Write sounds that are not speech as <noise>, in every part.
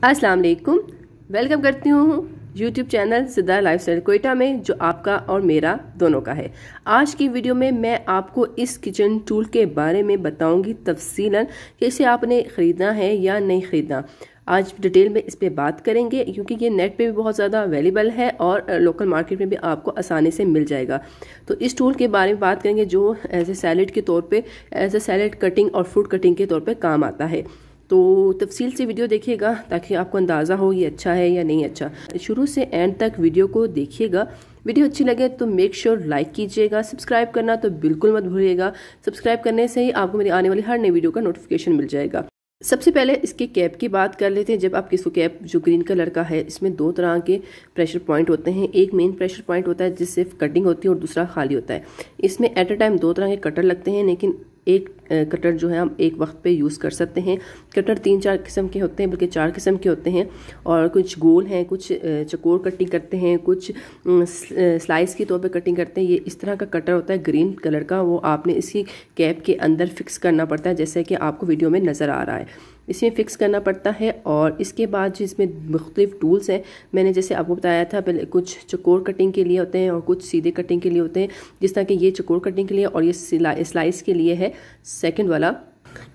अस्सलाम वालेकुम। वेलकम करती हूँ यूट्यूब चैनल सिद्धार लाइफ स्टाइल कोयटा में, जो आपका और मेरा दोनों का है। आज की वीडियो में मैं आपको इस किचन टूल के बारे में बताऊँगी तफसीलन कि इसे आपने ख़रीदना है या नहीं ख़रीदना। आज डिटेल में इस पर बात करेंगे, क्योंकि ये नेट पे भी बहुत ज़्यादा अवेलेबल है और लोकल मार्केट में भी आपको आसानी से मिल जाएगा। तो इस टूल के बारे में बात करेंगे, जो एज ए सैलड के तौर पे एज ए सैलड कटिंग और फ्रूट कटिंग के तौर पे काम आता है। तो तफसील से वीडियो देखिएगा ताकि आपको अंदाज़ा हो ये अच्छा है या नहीं अच्छा। शुरू से एंड तक वीडियो को देखिएगा। वीडियो अच्छी लगे तो मेक श्योर लाइक कीजिएगा सब्सक्राइब करना तो बिल्कुल मत भूलिएगा। सब्सक्राइब करने से ही आपको मेरी आने वाली हर नई वीडियो का नोटिफिकेशन मिल जाएगा। सबसे पहले इसके कैप की बात कर लेते हैं। जब आप किसको कैप जो ग्रीन कलर का है, इसमें दो तरह के प्रेशर पॉइंट होते हैं। एक मेन प्रेशर पॉइंट होता है जिससे कटिंग होती है और दूसरा खाली होता है। इसमें एट अ टाइम दो तरह के कटर लगते हैं, लेकिन एक कटर जो है हम एक वक्त पे यूज़ कर सकते हैं। कटर तीन चार किस्म के होते हैं, बल्कि चार किस्म के होते हैं। और कुछ गोल हैं, कुछ चकोर कटिंग करते हैं, कुछ स्लाइस के तौर पे कटिंग करते हैं। ये इस तरह का कटर होता है ग्रीन कलर का, वो आपने इसी कैप के अंदर फिक्स करना पड़ता है, जैसे कि आपको वीडियो में नज़र आ रहा है। इसमें फ़िक्स करना पड़ता है और इसके बाद जो इसमें मुख्तलिफ़ टूल्स हैं, मैंने जैसे आपको बताया था, पहले कुछ चकोर कटिंग के लिए होते हैं और कुछ सीधे कटिंग के लिए होते हैं। जिस तरह के ये चकोर कटिंग के लिए और ये स्लाइस के लिए है सेकंड वाला।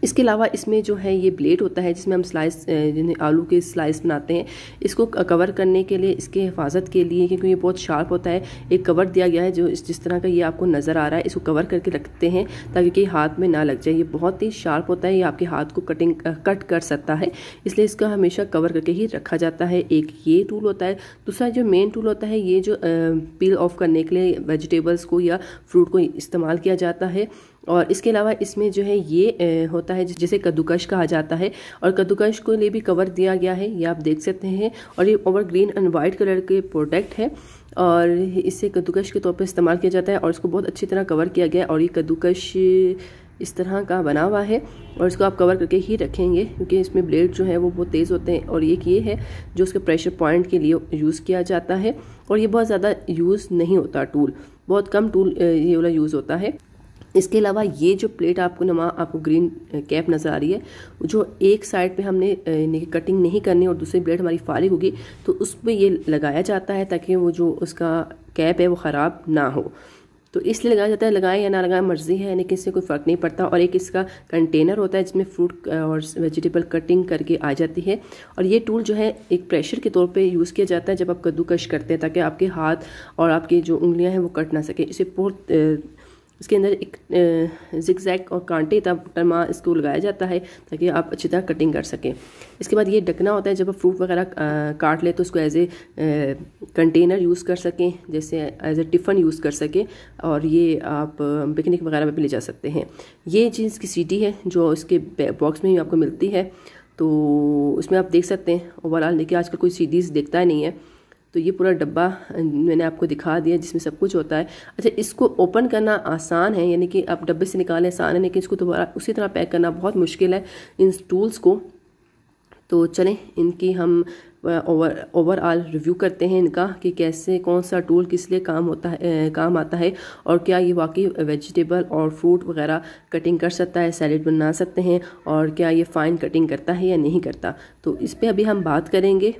इसके अलावा इसमें जो है ये ब्लेड होता है, जिसमें हम स्लाइस जिन्हें आलू के स्लाइस बनाते हैं, इसको कवर करने के लिए, इसके हिफाजत के लिए, क्योंकि ये बहुत शार्प होता है, एक कवर दिया गया है, जो इस, जिस तरह का ये आपको नज़र आ रहा है, इसको कवर करके रखते हैं, ताकि कि हाथ में ना लग जाए। ये बहुत ही शार्प होता है, ये आपके हाथ को कटिंग कट कर सकता है, इसलिए इसका हमेशा कवर करके ही रखा जाता है। एक ये टूल होता है, दूसरा जो मेन टूल होता है, ये जो पील ऑफ़ करने के लिए वेजिटेबल्स को या फ्रूट को इस्तेमाल किया जाता है। और इसके अलावा इसमें जो है ये होता है जिसे कद्दूकश कहा जाता है और कद्दूकश को लिए भी कवर दिया गया है, ये आप देख सकते हैं और ये over green and white colour के प्रोडक्ट है और इसे कद्दूकश के तौर पर इस्तेमाल किया जाता है और इसको बहुत अच्छी तरह कवर किया गया है और ये कद्दूकश इस तरह का बना हुआ है और इसको आप कवर करके ही रखेंगे क्योंकि इसमें ब्लेड जो है वो बहुत तेज़ होते हैं और एक ये है जो उसके प्रेशर पॉइंट के लिए यूज़ किया जाता है और ये बहुत ज़्यादा यूज़ नहीं होता टूल, बहुत कम टूल ये वाला यूज़ होता है। इसके अलावा ये जो प्लेट आपको नमा, आपको ग्रीन कैप नज़र आ रही है, जो एक साइड पे हमने कटिंग नहीं करनी और दूसरी प्लेट हमारी फारिग होगी तो उस पर ये लगाया जाता है ताकि वो जो उसका कैप है वो ख़राब ना हो। तो इसलिए लगाया जाता है, लगाएँ या ना लगाएँ, मर्ज़ी है लेकिन इससे कोई फ़र्क नहीं पड़ता और एक इसका कंटेनर होता है जिसमें फ्रूट और वेजिटेबल कटिंग करके आ जाती है। और ये टूल जो है, एक प्रेशर के तौर पे यूज़ किया जाता है जब आप कद्दूकश करते हैं ताकि आपके हाथ और आपकी जो उंगलियाँ हैं वो कट ना सके। इसे बहुत इसके अंदर एक जिक और कांटे तमा इसको लगाया जाता है ताकि आप अच्छी तरह कटिंग कर सकें। इसके बाद ये ढकना होता है, जब आप फ्रूट वगैरह काट ले तो उसको एज ए कंटेनर यूज़ कर सकें, जैसे एज ए टिफ़न यूज़ कर सकें और ये आप पिकनिक वगैरह में भी ले जा सकते हैं। ये चीज़ की सीटी है जो इसके बॉक्स में ही आपको मिलती है। तो उसमें आप देख सकते हैं ओवरऑल देखिए आजकल कोई सीडीज़ देखता ही नहीं है। तो ये पूरा डब्बा मैंने आपको दिखा दिया जिसमें सब कुछ होता है। अच्छा इसको ओपन करना आसान है, यानी कि आप डब्बे से निकालें, आसान है, लेकिन इसको दोबारा उसी तरह पैक करना बहुत मुश्किल है इन टूल्स को। तो चलें, इनकी हम ओवर, ओवरऑल रिव्यू करते हैं इनका कि कैसे, कौन सा टूल किस लिए काम होता है काम आता है और क्या ये वाकई वेजिटेबल और फ्रूट वगैरह कटिंग कर सकता है, सैलड बना सकते हैं और क्या ये फ़ाइन कटिंग करता है या नहीं करता। तो इस पर अभी हम बात करेंगे।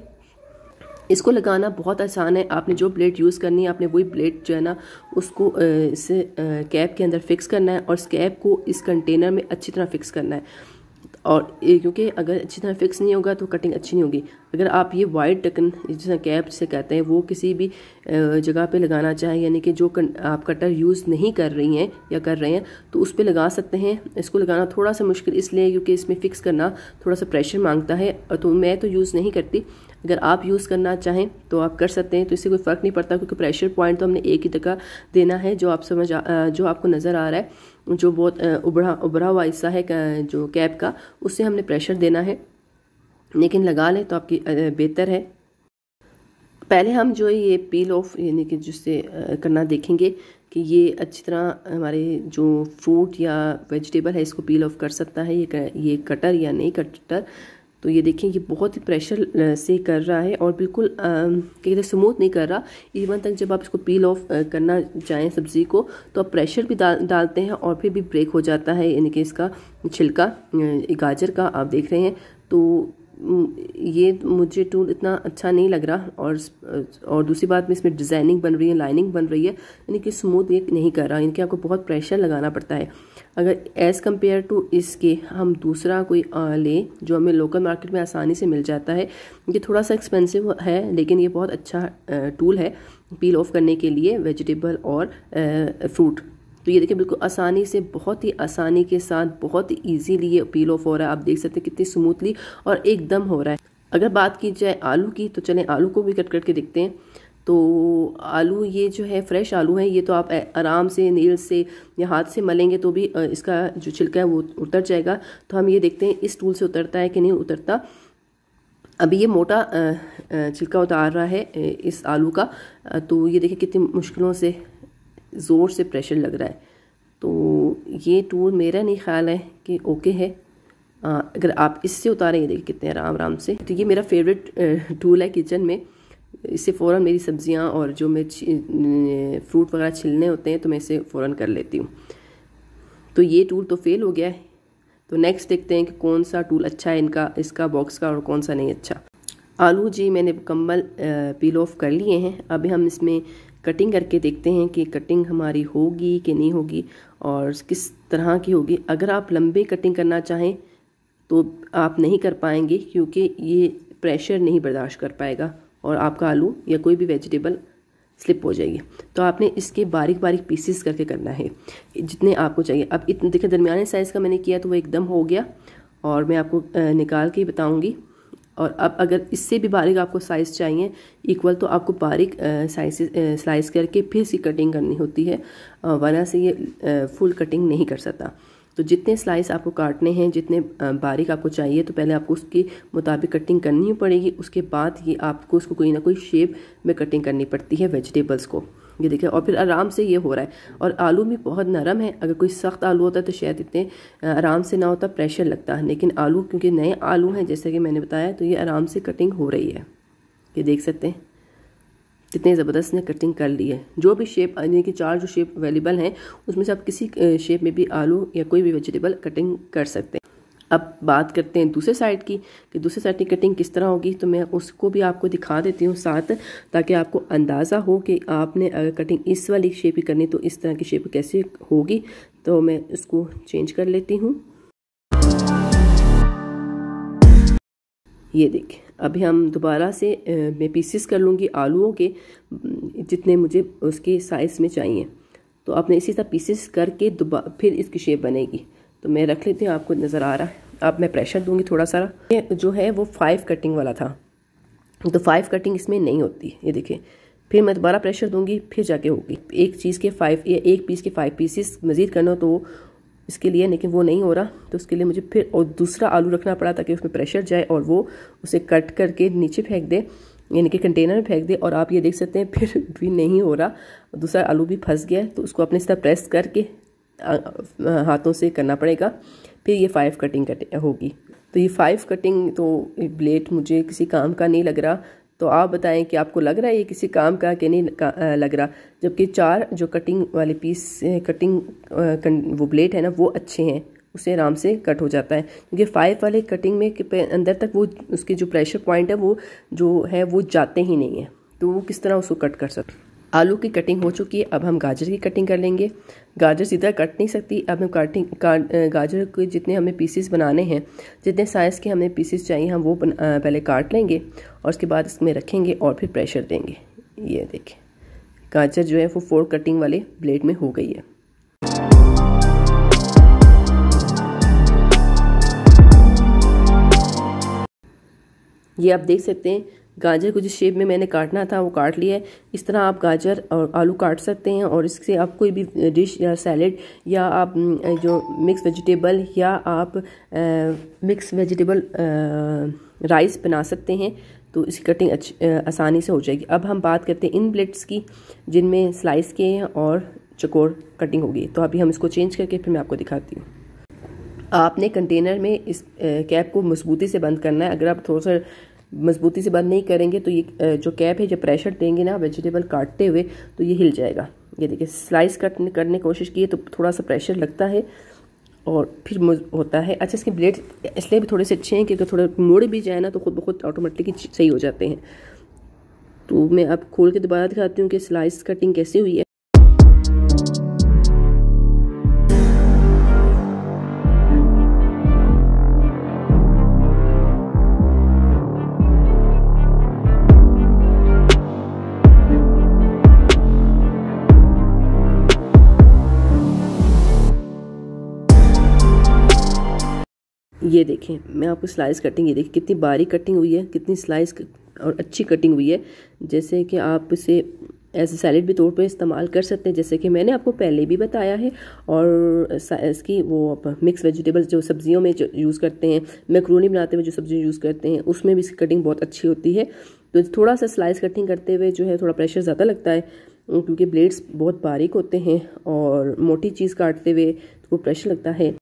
इसको लगाना बहुत आसान है। आपने जो प्लेट यूज़ करनी है, आपने वही प्लेट जो है ना, उसको इस कैप के अंदर फिक्स करना है और इस कैप को इस कंटेनर में अच्छी तरह फिक्स करना है। और क्योंकि अगर अच्छी तरह फिक्स नहीं होगा तो कटिंग अच्छी नहीं होगी। अगर आप ये वाइट टकन जिसे कैप से कहते हैं, वो किसी भी जगह पे लगाना चाहें, यानी कि जो आप कटर यूज़ नहीं कर रही हैं या कर रहे हैं तो उस पर लगा सकते हैं। इसको लगाना थोड़ा सा मुश्किल इसलिए क्योंकि इसमें फ़िक्स करना थोड़ा सा प्रेशर माँगता है तो मैं तो यूज़ नहीं करती। अगर आप यूज़ करना चाहें तो आप कर सकते हैं। तो इससे कोई फ़र्क नहीं पड़ता क्योंकि प्रेशर पॉइंट तो हमने एक ही जगह देना है जो आप समझ जो आपको नज़र आ रहा है जो बहुत उभरा उभरा हुआ हिस्सा है जो कैप का उससे हमने प्रेशर देना है। लेकिन लगा लें तो आपकी बेहतर है। पहले हम जो ये पील ऑफ़ यानी कि जिससे करना देखेंगे कि ये अच्छी तरह हमारे जो फ्रूट या वेजिटेबल है इसको पील ऑफ़ कर सकता है। ये कर, ये कटर या नहीं कटर तो ये देखें ये बहुत ही प्रेशर से कर रहा है और बिल्कुल कहते स्मूथ नहीं कर रहा। इवन तक जब आप इसको पील ऑफ़ करना चाहें सब्ज़ी को तो आप प्रेशर भी डाल, डालते हैं और फिर भी ब्रेक हो जाता है, यानी कि इसका छिलका गाजर का आप देख रहे हैं। तो ये मुझे टूल इतना अच्छा नहीं लग रहा और और दूसरी बात में इसमें डिज़ाइनिंग बन रही है लाइनिंग बन रही है, यानी कि स्मूथ ये नहीं कर रहा। इनके आपको बहुत प्रेशर लगाना पड़ता है। अगर एज़ कंपेयर टू इसके हम दूसरा कोई लें, जो हमें लोकल मार्केट में आसानी से मिल जाता है, ये थोड़ा सा एक्सपेंसिव है, लेकिन ये बहुत अच्छा टूल है पील ऑफ़ करने के लिए वेजिटेबल और फ्रूट तो ये देखिए बिल्कुल आसानी से, बहुत ही आसानी के साथ, बहुत ही ईजीली ये पील ऑफ़ हो रहा है। आप देख सकते हैं कितनी स्मूथली और एकदम हो रहा है। अगर बात की जाए आलू की तो चलें आलू को भी कट करके देखते हैं। तो आलू ये जो है फ्रेश आलू है, ये तो आप आराम से, नील से या हाथ से मलेंगे तो भी इसका जो छिलका है वो उतर जाएगा। तो हम ये देखते हैं, इस टूल से उतरता है कि नहीं उतरता। अभी ये मोटा छिलका उतार रहा है इस आलू का। तो ये देखिए कितनी मुश्किलों से, ज़ोर से प्रेशर लग रहा है। तो ये टूल मेरा नहीं ख्याल है कि ओके है। अगर आप इससे उतारें, ये देखिए कितने आराम आराम से। तो ये मेरा फेवरेट टूल है किचन में। इससे फ़ौर मेरी सब्ज़ियाँ और जो मैं फ्रूट वगैरह छिलने होते हैं तो मैं इसे फ़ौर कर लेती हूँ। तो ये टूल तो फेल हो गया है। तो नेक्स्ट देखते हैं कि कौन सा टूल अच्छा है इनका, इसका बॉक्स का और कौन सा नहीं अच्छा। आलू जी मैंने मुकम्मल पील ऑफ़ कर लिए हैं। अभी हम इसमें कटिंग करके देखते हैं कि कटिंग हमारी होगी कि नहीं होगी और किस तरह की होगी। अगर आप लंबे कटिंग करना चाहें तो आप नहीं कर पाएँगे क्योंकि ये प्रेशर नहीं बर्दाश्त कर पाएगा। और आपका आलू या कोई भी वेजिटेबल स्लिप हो जाएगी। तो आपने इसके बारीक बारीक पीसेस करके करना है। जितने आपको चाहिए। अब इतने, देखिए, दरमियाने साइज़ का मैंने किया तो वो एकदम हो गया और मैं आपको निकाल के बताऊँगी। और अब अगर इससे भी बारीक आपको साइज़ चाहिए इक्वल तो आपको बारीक साइज़ स्लाइस करके फिर सी कटिंग करनी होती है। वरना से ये फुल कटिंग नहीं कर सकता। तो जितने स्लाइस आपको काटने हैं, जितने बारीक आपको चाहिए तो पहले आपको उसके मुताबिक कटिंग करनी पड़ेगी। उसके बाद ये आपको उसको कोई ना कोई शेप में कटिंग करनी पड़ती है वेजिटेबल्स को। ये देखिए, और फिर आराम से ये हो रहा है। और आलू भी बहुत नरम है। अगर कोई सख्त आलू होता है तो शायद इतने आराम से ना होता प्रेशर लगता है। लेकिन आलू, क्योंकि नए आलू हैं, जैसे कि मैंने बताया तो ये आराम से कटिंग हो रही है। ये देख सकते हैं। कितने ज़बरदस्त ने कटिंग कर ली है। जो भी शेप यानी कि चार जो शेप अवेलेबल हैं, उसमें से आप किसी शेप में भी आलू या कोई भी वेजिटेबल कटिंग कर सकते हैं। अब बात करते हैं दूसरे साइड की, कि दूसरे साइड की कटिंग किस तरह होगी तो मैं उसको भी आपको दिखा देती हूँ साथ, ताकि आपको अंदाज़ा हो कि आपने अगर कटिंग इस वाली शेप की करनी तो इस तरह की शेप कैसे होगी। तो मैं उसको चेंज कर लेती हूँ। ये देखें। अभी हम दोबारा से मैं पीसेस कर लूँगी आलूओं के, जितने मुझे उसके साइज़ में चाहिए। तो आपने इसी तरह पीसेस करके दोबारा फिर इसकी शेप बनेगी। तो मैं रख लेती हूँ, आपको नज़र आ रहा है। अब मैं प्रेशर दूँगी थोड़ा सा ये जो है वो फाइव कटिंग वाला था। तो फाइव कटिंग इसमें नहीं होती, ये देखिए। फिर मैं दोबारा प्रेशर दूँगी, फिर जाके होगी। एक चीज़ के फाइव या एक पीस के फाइव पीसेस मज़ीद करना हो तो इसके लिए, लेकिन वो नहीं हो रहा। तो उसके लिए मुझे फिर, और दूसरा आलू रखना पड़ा ताकि उसमें प्रेशर जाए और वो उसे कट करके नीचे फेंक दे, यानी कि कंटेनर में फेंक दे। और आप ये देख सकते हैं, फिर <laughs> भी नहीं हो रहा। दूसरा आलू भी फंस गया तो उसको अपने तरह प्रेस करके हाथों से करना पड़ेगा। फिर ये फाइव कटिंग कट, होगी। तो ये फाइव कटिंग तो ब्लेड मुझे किसी काम का नहीं लग रहा। तो आप बताएँ कि आपको लग रहा है ये किसी काम का कि नहीं लग रहा? जबकि चार जो कटिंग वाले पीस कटिंग वो ब्लेड है ना, वो अच्छे हैं। उसे आराम से कट हो जाता है। क्योंकि फाइव वाले कटिंग में अंदर तक वो, उसके जो प्रेशर पॉइंट है, वो, जो है, वो जाते ही नहीं है। तो वो किस तरह उसको कट कर सकते आलू की कटिंग हो चुकी है अब हम गाजर की कटिंग कर लेंगे। गाजर सीधा कट नहीं सकती अब हम काटिंग का, गाजर के जितने हमें पीसेस बनाने हैं जितने साइज़ के हमें पीसेस चाहिए हम वो पहले काट लेंगे और उसके बाद इसमें रखेंगे और फिर प्रेशर देंगे। ये देखें गाजर जो है वो फोर कटिंग वाले ब्लेड में हो गई है। ये आप देख सकते हैं गाजर को जिस शेप में मैंने काटना था, वो काट लिया है। इस तरह आप गाजर और आलू काट सकते हैं और इससे आप कोई भी डिश या सैलेड या आप जो मिक्स वेजिटेबल या आप मिक्स वेजिटेबल राइस बना सकते हैं तो इसकी कटिंग आसानी से हो जाएगी। अब हम बात करते हैं इन प्लेट्स की, जिनमें स्लाइस के हैं और चकोर कटिंग होगी तो अभी हम इसको चेंज करके फिर मैं आपको दिखाती हूँ। आपने कंटेनर में इस कैप को मजबूती से बंद करना है। अगर आप थोड़ा सा मजबूती से बंद नहीं करेंगे तो ये जो कैप है जब प्रेशर देंगे ना वेजिटेबल काटते हुए तो ये हिल जाएगा। ये देखिए स्लाइस कट करने की कोशिश की तो थोड़ा सा प्रेशर लगता है और फिर होता है। अच्छा इसके ब्लेड इसलिए भी थोड़े से अच्छे हैं, क्योंकि थोड़ा मुड़ भी जाए ना तो खुद ब खुद ऑटोमेटिकली सही हो जाते हैं। तो मैं अब खोल के दोबारा दिखाती हूँ कि स्लाइस कटिंग कैसे हुई है। देखें, मैं आपको स्लाइस कटिंग ये देखिए, कितनी बारीक कटिंग हुई है, कितनी स्लाइस और अच्छी कटिंग हुई है। जैसे कि आप इसे ए सैलड भी तौर पर इस्तेमाल कर सकते हैं, जैसे कि मैंने आपको पहले भी बताया है। और इसकी वो आप मिक्स वेजिटेबल्स जो सब्जियों में यूज़ करते हैं मैक्रोनी बनाते हुए जो सब्ज़ी यूज़ करते हैं, उसमें भी इसकी कटिंग बहुत अच्छी होती है। तो थोड़ा सा स्लाइस कटिंग करते हुए जो है, थोड़ा प्रेशर ज़्यादा लगता है, क्योंकि ब्लेड्स बहुत बारीक होते हैं और मोटी चीज़ काटते हुए तो प्रेशर लगता है।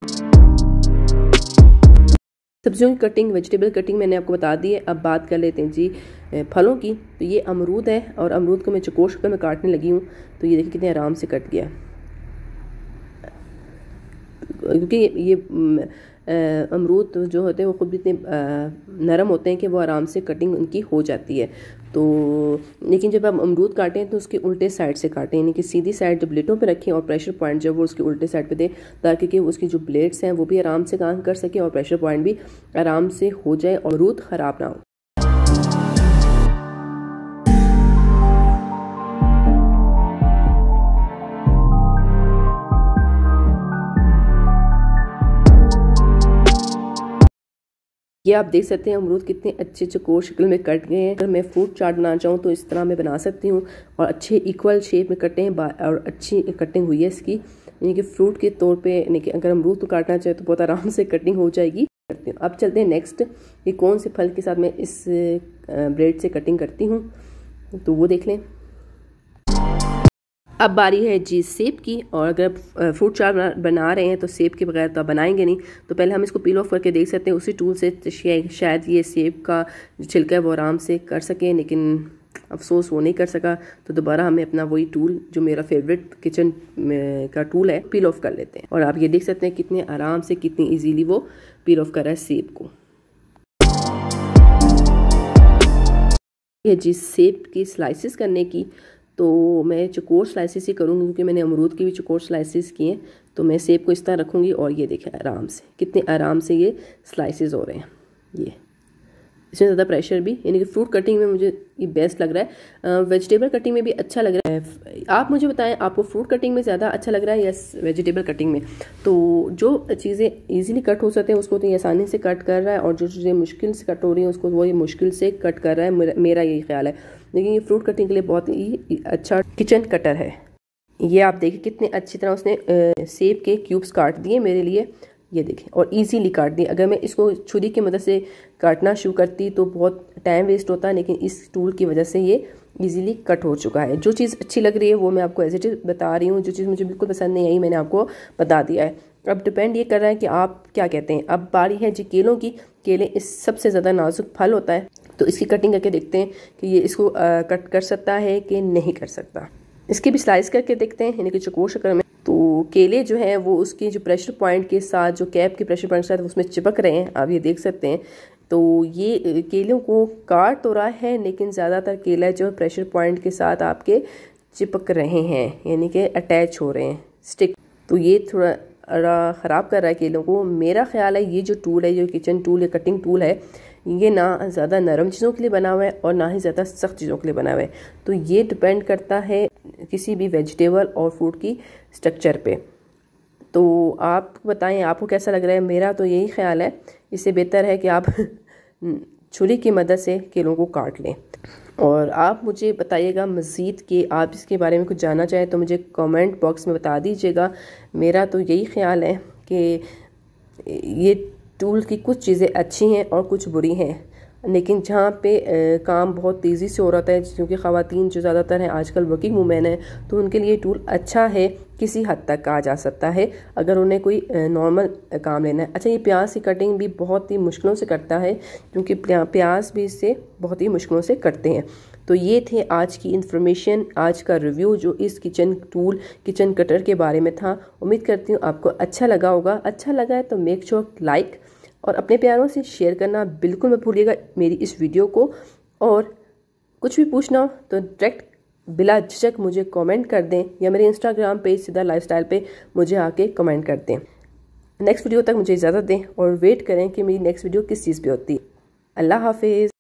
सब्जियों की कटिंग वेजिटेबल कटिंग मैंने आपको बता दी है। अब बात कर लेते हैं जी फलों की। तो ये अमरूद है और अमरूद को मैं चकोश कर में काटने लगी हूँ। तो ये देखिए कितने आराम से कट गया। क्योंकि ये अमरूद जो होते हैं वो खुद इतने नरम होते हैं कि वो आराम से कटिंग उनकी हो जाती है। तो लेकिन जब आप अमरूद काटें तो उसके उल्टे साइड से काटें यानी कि सीधी साइड जब लिटों पर रखें और प्रेशर पॉइंट जब वो उसके उल्टे साइड पर दें, ताकि कि उसकी जो ब्लेड्स हैं वो भी आराम से काम कर सकें और प्रेशर पॉइंट भी आराम से हो जाए और अमरूद ख़राब ना हो। ये आप देख सकते हैं अमरूद कितने अच्छे चकोर शक्ल में कट गए हैं। अगर मैं फ्रूट चाट बनाना चाहूँ तो इस तरह मैं बना सकती हूँ और अच्छे इक्वल शेप में कटे हैं और अच्छी कटिंग हुई है इसकी। यानी कि फ्रूट के तौर पे, यानी कि अगर अमरूद को काटना चाहे तो बहुत आराम से कटिंग हो जाएगी। करती हूँ। अब चलते हैं नेक्स्ट ये कौन से फल के साथ मैं इस ब्रेड से कटिंग करती हूँ। तो वो देख लें। अब बारी है जी सेब की, और अगर फ्रूट चाट बना रहे हैं तो सेब के बगैर तो आप बनाएँगे नहीं। तो पहले हम इसको पील ऑफ़ करके देख सकते हैं, उसी टूल से शायद ये सेब का छिलका है, वो आराम से कर सकें, लेकिन अफसोस वो नहीं कर सका। तो दोबारा हमें अपना वही टूल जो मेरा फेवरेट किचन का टूल है पील ऑफ़ कर लेते हैं। और आप ये देख सकते हैं कितने आराम से, कितनी ईजीली वो पील ऑफ़ कर रहा है सेब को। ये जी सेब की स्लाइसिस करने की तो मैं चकोर स्लाइसिस ही करूँगी क्योंकि मैंने अमरूद की भी चकोर स्लाइसिस किए तो मैं सेब को इस तरह रखूँगी और ये देखें आराम से, कितने आराम से ये स्लाइसिस हो रहे हैं। ये। इसमें ज़्यादा प्रेशर भी, यानी कि फ्रूट कटिंग में मुझे ये बेस्ट लग रहा है। वेजिटेबल कटिंग में भी अच्छा लग रहा है। आप मुझे बताएँ, आपको फ्रूट कटिंग में ज़्यादा अच्छा लग रहा है या वेजिटेबल कटिंग में? तो जो चीज़ें इजीली कट हो सकते हैं, उसको तो ये आसानी से कट कर रहा है और जो चीज़ें मुश्किल से कट हो रही हैं, उसको वो ये मुश्किल से कट कर रहा है। मेरा यही ख्याल है। लेकिन ये फ्रूट कटिंग के लिए बहुत ही अच्छा किचन कटर है। ये आप देखिए कितने अच्छी तरह उसने सेब के क्यूब्स काट दिए मेरे लिए। ये देखें, और इजीली काट दिए अगर मैं इसको छुरी की मदद से काटना शुरू करती तो बहुत टाइम वेस्ट होता है लेकिन इस टूल की वजह से ये इजीली कट हो चुका है। जो चीज़ अच्छी लग रही है, वो मैं आपको एज इट इज़ बता रही हूँ। जो चीज़ मुझे बिल्कुल पसंद नहीं आई, मैंने आपको बता दिया है। अब डिपेंड ये कर रहा है कि आप क्या कहते हैं। अब बारी है जी केलों की। केले इस सबसे ज़्यादा नाजुक फल होता है। तो इसकी कटिंग करके देखते हैं कि ये इसको कट कर सकता है कि नहीं कर सकता। इसकी भी स्लाइस करके देखते हैं, यानी कि चकोर शक्कर में। तो केले जो है, वो उसके जो प्रेशर पॉइंट के साथ, जो कैप के प्रेशर पॉइंट के साथ उसमें चिपक रहे हैं। आप ये देख सकते हैं। तो ये केलों को काट तो रहा है, लेकिन ज़्यादातर केला जो प्रेशर पॉइंट के साथ आपके चिपक रहे हैं, यानी कि अटैच हो रहे हैं। स्टिक तो ये थोड़ा ख़राब कर रहा है केलों को। मेरा ख्याल है ये जो टूल है जो किचन टूल या कटिंग टूल है, ये ना ज़्यादा नरम चीज़ों के लिए बना हुआ है और ना ही ज़्यादा सख्त चीज़ों के लिए बना हुआ है। तो ये डिपेंड करता है किसी भी वेजिटेबल और फ्रूट की स्ट्रक्चर पे। तो आप बताएँ, आपको कैसा लग रहा है? मेरा तो यही ख्याल है। इससे बेहतर है कि आप <laughs> छुरी की मदद से केलों को काट लें। और आप मुझे बताइएगा, मज़ीद कि आप इसके बारे में कुछ जानना चाहें तो मुझे कमेंट बॉक्स में बता दीजिएगा। मेरा तो यही ख्याल है कि ये टूल की कुछ चीज़ें अच्छी हैं और कुछ बुरी हैं। लेकिन जहाँ पे काम बहुत तेज़ी से हो रहा है, क्योंकि ख़वातीन जो ज़्यादातर हैं, आजकल वर्किंग वूमेन हैं तो उनके लिए टूल अच्छा है, किसी हद तक कहा जा सकता है, अगर उन्हें कोई नॉर्मल काम लेना है। अच्छा ये प्याज की कटिंग भी बहुत ही मुश्किलों से करता है, क्योंकि प्याज भी इससे बहुत ही मुश्किलों से कटते हैं। तो ये थे आज की इन्फॉर्मेशन आज का रिव्यू जो इस किचन टूल किचन कटर के बारे में था। उम्मीद करती हूँ आपको अच्छा लगा होगा। अच्छा लगा है तो मेक श्योर लाइक और अपने प्यारों से शेयर करना बिल्कुल मत भूलिएगा मेरी इस वीडियो को। और कुछ भी पूछना हो तो डायरेक्ट बिला झिझक मुझे कमेंट कर दें या मेरे इंस्टाग्राम पेज सीधा लाइफस्टाइल पे मुझे आके कमेंट कर दें। नेक्स्ट वीडियो तक मुझे इजाज़त दें और वेट करें कि मेरी नेक्स्ट वीडियो किस चीज़ पे होती। है अल्लाह हाफिज़।